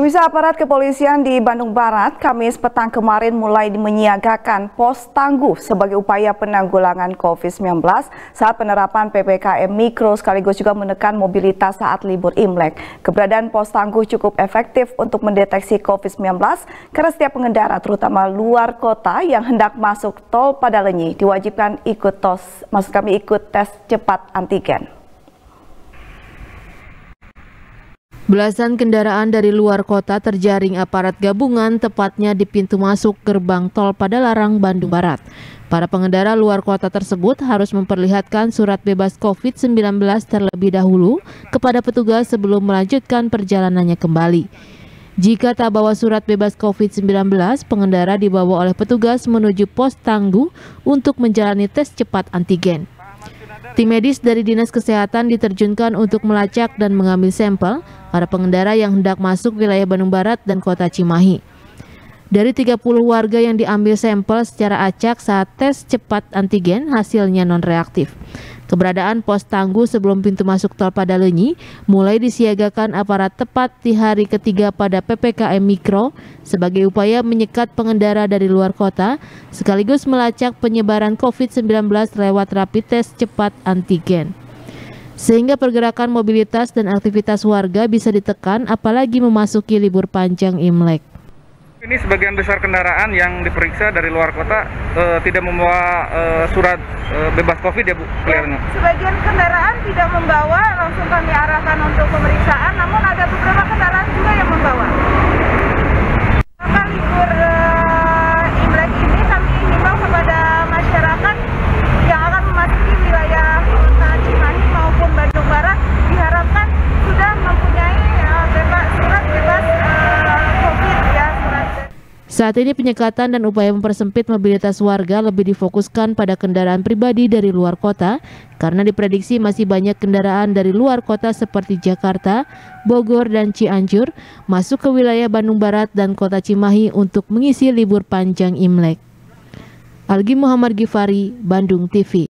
Pemirsa aparat kepolisian di Bandung Barat, Kamis petang kemarin mulai menyiagakan pos tangguh sebagai upaya penanggulangan COVID-19 saat penerapan PPKM Mikro sekaligus juga menekan mobilitas saat libur Imlek. Keberadaan pos tangguh cukup efektif untuk mendeteksi COVID-19 karena setiap pengendara terutama luar kota yang hendak masuk tol pada Lenyi diwajibkan ikut tos, maksud kami ikut tes cepat antigen. Belasan kendaraan dari luar kota terjaring aparat gabungan tepatnya di pintu masuk gerbang tol pada Larang, Bandung Barat. Para pengendara luar kota tersebut harus memperlihatkan surat bebas COVID-19 terlebih dahulu kepada petugas sebelum melanjutkan perjalanannya kembali. Jika tak bawa surat bebas COVID-19, pengendara dibawa oleh petugas menuju pos tangguh untuk menjalani tes cepat antigen. Tim medis dari Dinas Kesehatan diterjunkan untuk melacak dan mengambil sampel para pengendara yang hendak masuk wilayah Bandung Barat dan kota Cimahi. Dari 30 warga yang diambil sampel secara acak saat tes cepat antigen hasilnya non-reaktif. Keberadaan pos tangguh sebelum pintu masuk tol pada Lenyi mulai disiagakan aparat tepat di hari ketiga pada PPKM Mikro sebagai upaya menyekat pengendara dari luar kota sekaligus melacak penyebaran COVID-19 lewat rapid test cepat antigen. Sehingga pergerakan mobilitas dan aktivitas warga bisa ditekan apalagi memasuki libur panjang Imlek. Ini sebagian besar kendaraan yang diperiksa dari luar kota uh, tidak membawa uh, surat uh, bebas COVID ya Bu? Ya, sebagian kendaraan tidak membawa, langsung kami arahkan untuk pemeriksaan, namun ada beberapa kendaraan juga yang membawa. Maka libur uh, Imlek ini kami himbau kepada masyarakat yang akan memasuki wilayah kota Cimahi maupun Bandung Barat diharapkan sudah mempunyai uh, bebas, surat bebas saat ini penyekatan dan upaya mempersempit mobilitas warga lebih difokuskan pada kendaraan pribadi dari luar kota karena diprediksi masih banyak kendaraan dari luar kota seperti Jakarta, Bogor, dan Cianjur masuk ke wilayah Bandung Barat dan kota Cimahi untuk mengisi libur panjang Imlek. Algi Muhammad Gifari, Bandung TV